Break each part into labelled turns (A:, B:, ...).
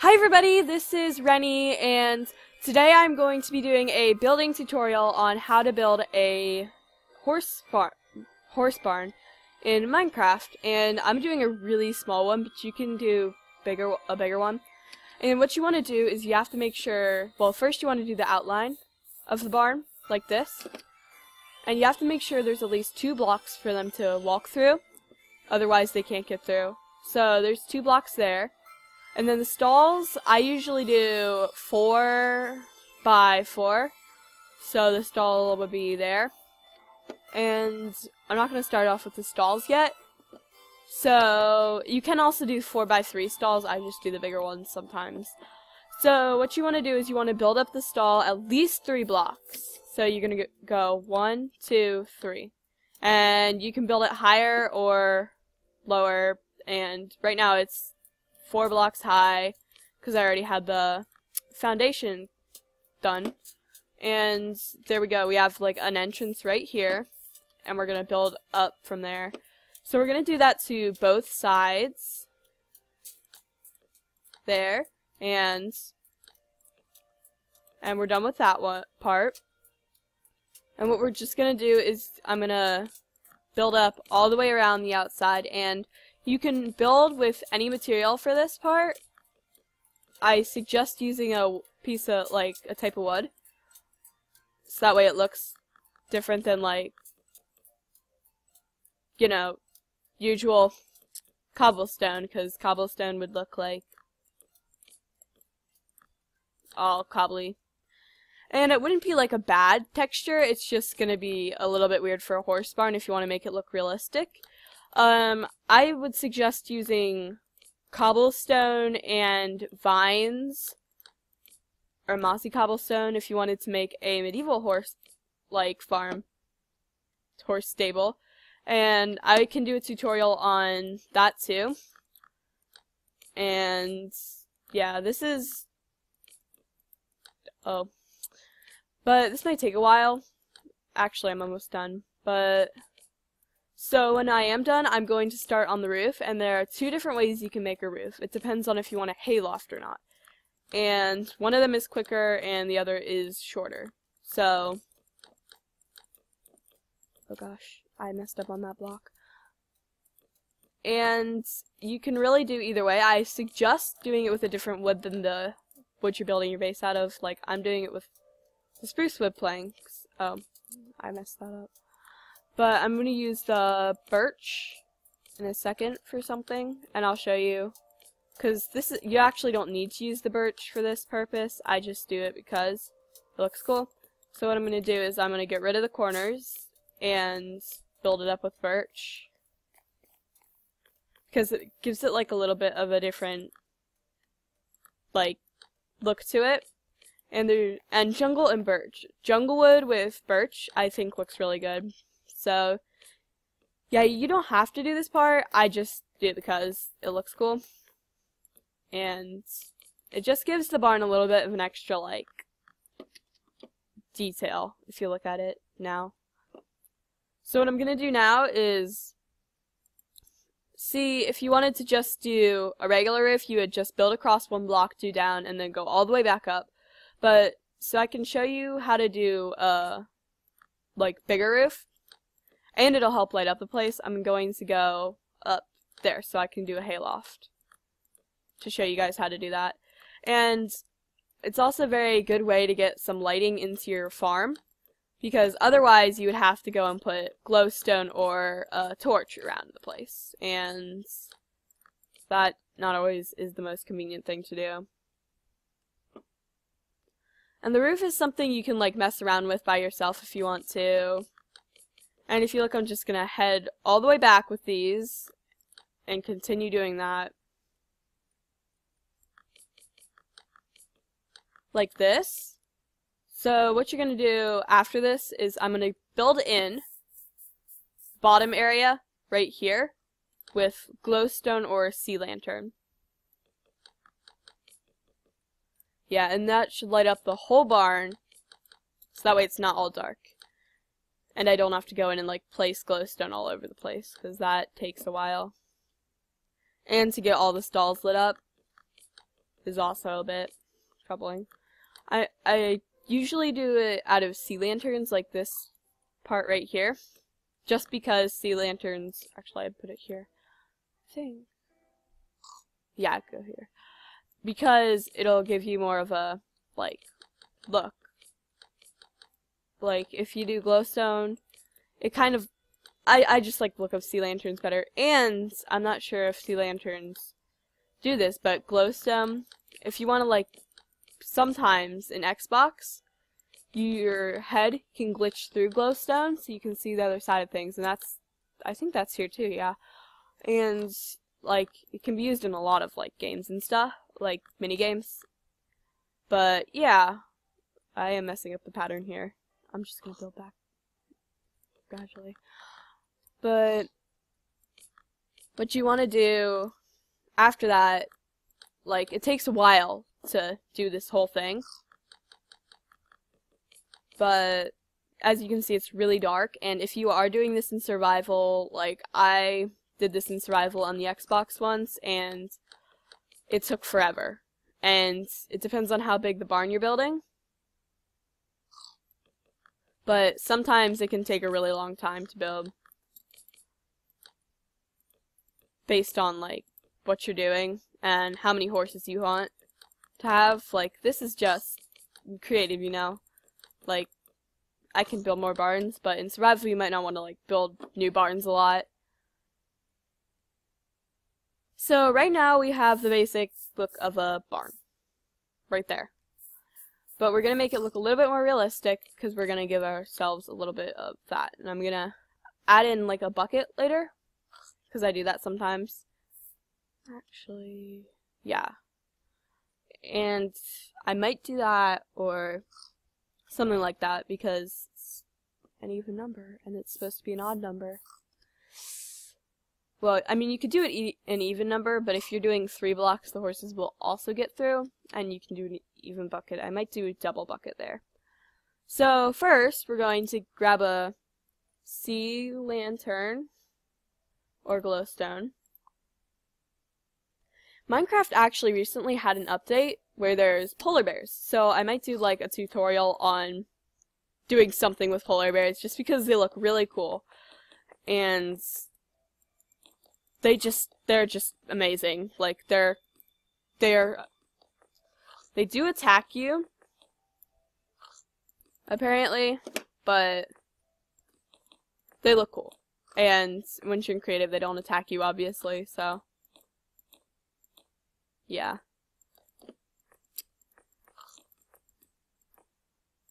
A: Hi everybody, this is Reni and today I'm going to be doing a building tutorial on how to build a horse barn, horse barn in Minecraft and I'm doing a really small one but you can do bigger a bigger one. And what you want to do is you have to make sure, well first you want to do the outline of the barn like this and you have to make sure there's at least two blocks for them to walk through otherwise they can't get through. So there's two blocks there and then the stalls, I usually do four by four. So the stall would be there. And I'm not going to start off with the stalls yet. So you can also do four by three stalls. I just do the bigger ones sometimes. So what you want to do is you want to build up the stall at least three blocks. So you're going to go one, two, three. And you can build it higher or lower. And right now it's four blocks high because I already had the foundation done. And there we go. We have like an entrance right here. And we're going to build up from there. So we're going to do that to both sides. There. And and we're done with that one part. And what we're just going to do is I'm going to build up all the way around the outside and you can build with any material for this part. I suggest using a piece of, like, a type of wood. So that way it looks different than, like, you know, usual cobblestone, because cobblestone would look like all cobbly. And it wouldn't be like a bad texture, it's just going to be a little bit weird for a horse barn if you want to make it look realistic. Um, I would suggest using cobblestone and vines or mossy cobblestone if you wanted to make a medieval horse like farm horse stable. And I can do a tutorial on that too. And yeah this is oh but this might take a while. Actually I'm almost done but so when I am done, I'm going to start on the roof, and there are two different ways you can make a roof. It depends on if you want a hayloft or not. And one of them is quicker, and the other is shorter. So, oh gosh, I messed up on that block. And you can really do either way. I suggest doing it with a different wood than the wood you're building your base out of. Like, I'm doing it with the spruce wood planks. Oh, I messed that up. But I'm going to use the birch in a second for something, and I'll show you. Because this is, you actually don't need to use the birch for this purpose. I just do it because it looks cool. So what I'm going to do is I'm going to get rid of the corners and build it up with birch. Because it gives it like a little bit of a different like look to it. And there and jungle and birch. Jungle wood with birch I think looks really good. So, yeah, you don't have to do this part. I just do it because it looks cool. And it just gives the barn a little bit of an extra, like, detail, if you look at it now. So what I'm going to do now is see if you wanted to just do a regular roof, you would just build across one block, do down, and then go all the way back up. But so I can show you how to do a like bigger roof and it'll help light up the place, I'm going to go up there so I can do a hayloft to show you guys how to do that. And it's also a very good way to get some lighting into your farm because otherwise you would have to go and put glowstone or a torch around the place and that not always is the most convenient thing to do. And the roof is something you can like mess around with by yourself if you want to. And if you look, I'm just going to head all the way back with these and continue doing that. Like this. So what you're going to do after this is I'm going to build in bottom area right here with glowstone or sea lantern. Yeah, and that should light up the whole barn so that way it's not all dark. And I don't have to go in and like place glowstone all over the place because that takes a while. And to get all the stalls lit up. is also a bit troubling. I I usually do it out of sea lanterns like this part right here. Just because sea lanterns actually I'd put it here. I think. Yeah, go here. Because it'll give you more of a like look. Like if you do glowstone, it kind of I, I just like look up sea lanterns better. And I'm not sure if sea lanterns do this, but glowstone, if you want to like, sometimes in Xbox, your head can glitch through glowstone so you can see the other side of things. And that's, I think that's here too, yeah. And like, it can be used in a lot of like games and stuff, like mini games. But yeah, I am messing up the pattern here. I'm just gonna build back gradually. But what you want to do after that, like, it takes a while to do this whole thing. But as you can see, it's really dark. And if you are doing this in survival, like, I did this in survival on the Xbox once, and it took forever. And it depends on how big the barn you're building. But sometimes it can take a really long time to build. based on like what you're doing and how many horses you want to have. Like this is just creative, you know. Like I can build more barns, but in survival you might not want to like build new barns a lot. So right now we have the basic look of a barn. Right there. But we're going to make it look a little bit more realistic because we're going to give ourselves a little bit of that. And I'm going to add in like a bucket later because I do that sometimes. Actually, yeah. And I might do that or something like that because it's an even number and it's supposed to be an odd number. Well, I mean, you could do it e an even number, but if you're doing three blocks, the horses will also get through, and you can do an even bucket. I might do a double bucket there. So first, we're going to grab a sea lantern, or glowstone. Minecraft actually recently had an update where there's polar bears, so I might do like a tutorial on doing something with polar bears just because they look really cool. And they just they're just amazing. Like they're they're they do attack you apparently, but they look cool. And when you're in creative, they don't attack you, obviously, so. Yeah.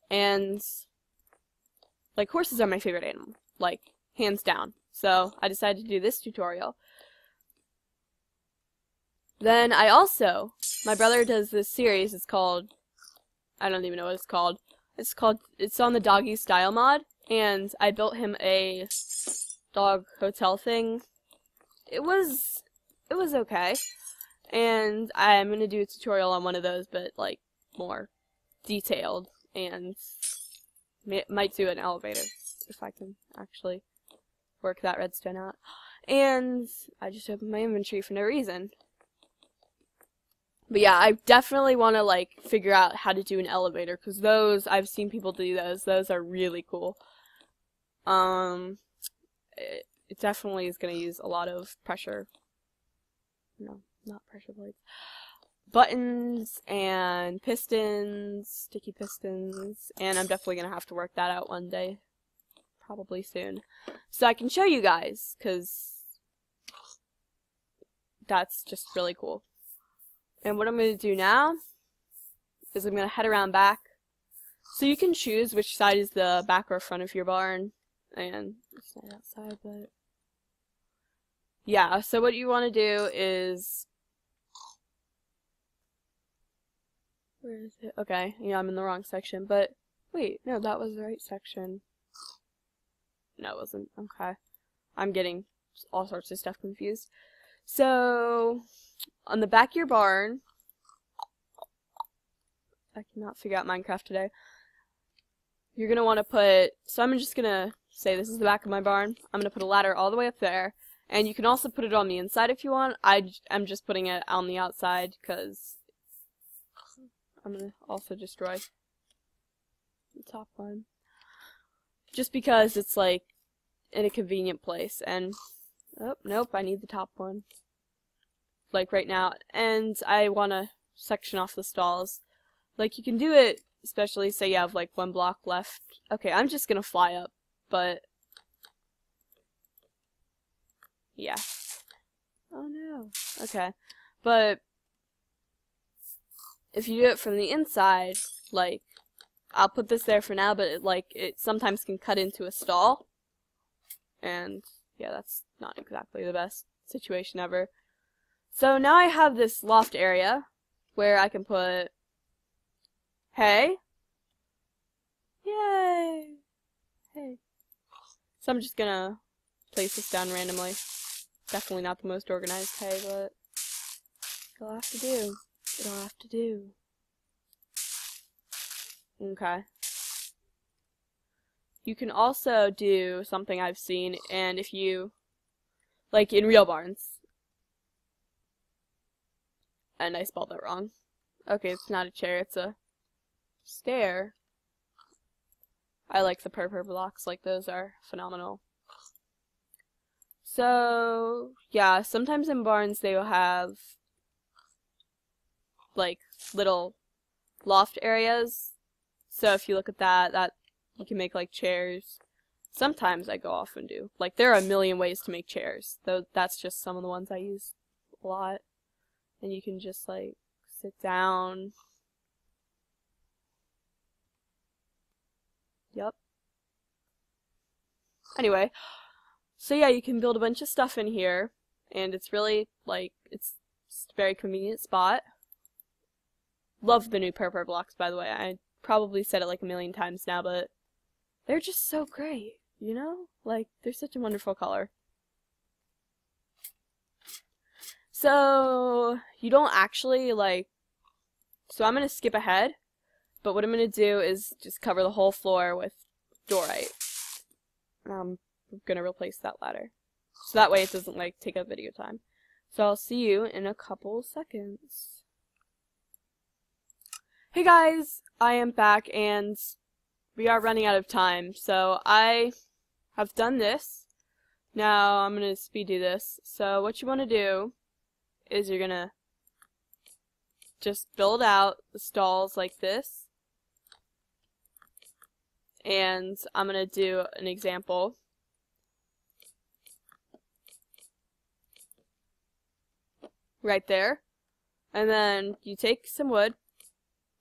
A: And, like, horses are my favorite animal. Like, hands down. So, I decided to do this tutorial. Then, I also, my brother does this series, it's called, I don't even know what it's called. It's called, it's on the doggy style mod, and I built him a dog hotel thing. It was it was okay. And I'm gonna do a tutorial on one of those, but like more detailed and might do an elevator if I can actually work that redstone out. And I just opened my inventory for no reason. But yeah, I definitely want to like figure out how to do an elevator because those I've seen people do those. Those are really cool. Um, it, it definitely is going to use a lot of pressure. No, not pressure plates. Buttons and pistons, sticky pistons, and I'm definitely going to have to work that out one day. Probably soon. So I can show you guys, because that's just really cool. And what I'm going to do now is I'm going to head around back. So you can choose which side is the back or front of your barn and it's not outside, but yeah. So what you want to do is where is it? Okay, yeah, I'm in the wrong section, but wait, no, that was the right section. No, it wasn't. Okay, I'm getting all sorts of stuff confused. So on the back of your barn, I cannot figure out Minecraft today. You're gonna want to put. So I'm just gonna say this is the back of my barn. I'm going to put a ladder all the way up there. And you can also put it on the inside if you want. I, am just putting it on the outside because I'm gonna also destroy the top one. Just because it's like in a convenient place and oh nope, I need the top one. Like right now. And I wanna section off the stalls. Like you can do it especially say you have like one block left. Okay, I'm just gonna fly up, but yeah. Oh no. Okay. But if you do it from the inside, like I'll put this there for now, but it, like it sometimes can cut into a stall. And yeah, that's not exactly the best situation ever. So now I have this loft area where I can put hay. Yay! Hey. So I'm just gonna place this down randomly. Definitely not the most organized hay, but it'll have to do. It'll have to do. Okay. You can also do something I've seen, and if you, like in real barns, and I spelled that wrong. Okay, it's not a chair, it's a stair. I like the purple blocks, like those are phenomenal. So, yeah, sometimes in barns they will have like little loft areas. So if you look at that, that you can make like chairs. Sometimes I go off and do. Like there are a million ways to make chairs. Though that's just some of the ones I use a lot. And you can just like sit down. Yep. Anyway, so yeah, you can build a bunch of stuff in here, and it's really, like, it's a very convenient spot. Love the new purple blocks, by the way. I probably said it like a million times now, but they're just so great, you know? Like, they're such a wonderful color. So, you don't actually, like, so I'm going to skip ahead, but what I'm going to do is just cover the whole floor with diorite. Um, I'm gonna replace that ladder. So that way it doesn't like take up video time. So I'll see you in a couple seconds. Hey guys, I am back and we are running out of time. So I have done this. Now I'm gonna speed do this. So what you wanna do is you're gonna just build out the stalls like this. And I'm gonna do an example. right there. And then you take some wood,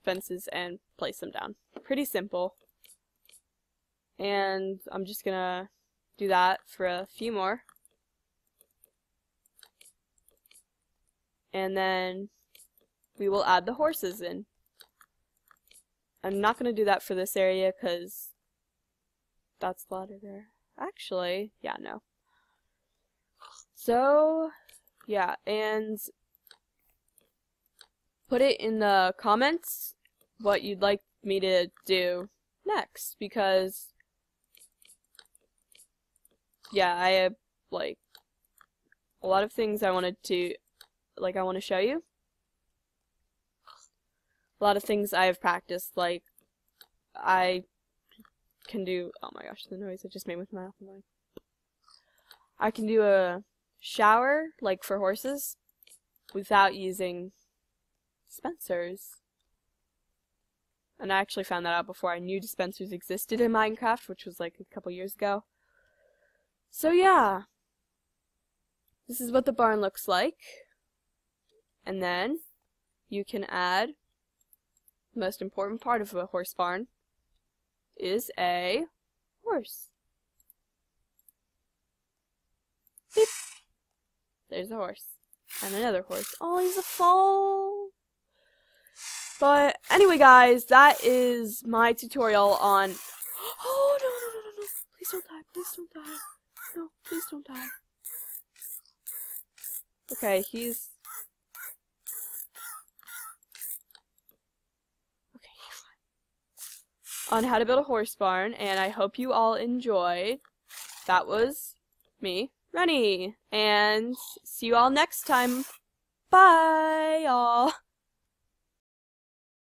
A: fences, and place them down. Pretty simple. And I'm just gonna do that for a few more. And then we will add the horses in. I'm not going to do that for this area because that's ladder there. Actually, yeah, no. So, yeah, and put it in the comments what you'd like me to do next because yeah, I have like a lot of things I wanted to like I want to show you. A lot of things I have practiced like I can do oh my gosh, the noise I just made with my mouth. I can do a shower, like for horses, without using dispensers. And I actually found that out before I knew dispensers existed in Minecraft, which was like a couple years ago. So yeah. This is what the barn looks like. And then you can add the most important part of a horse barn is a horse. Beep. There's a horse. And another horse. Oh, he's a foal. But anyway, guys, that is my tutorial on... Oh, no, no, no, no, no. Please don't die. Please don't die. No, please don't die. Okay, he's... Okay, On how to build a horse barn, and I hope you all enjoyed. That was me. Reni. And see you all next time. Bye, y'all.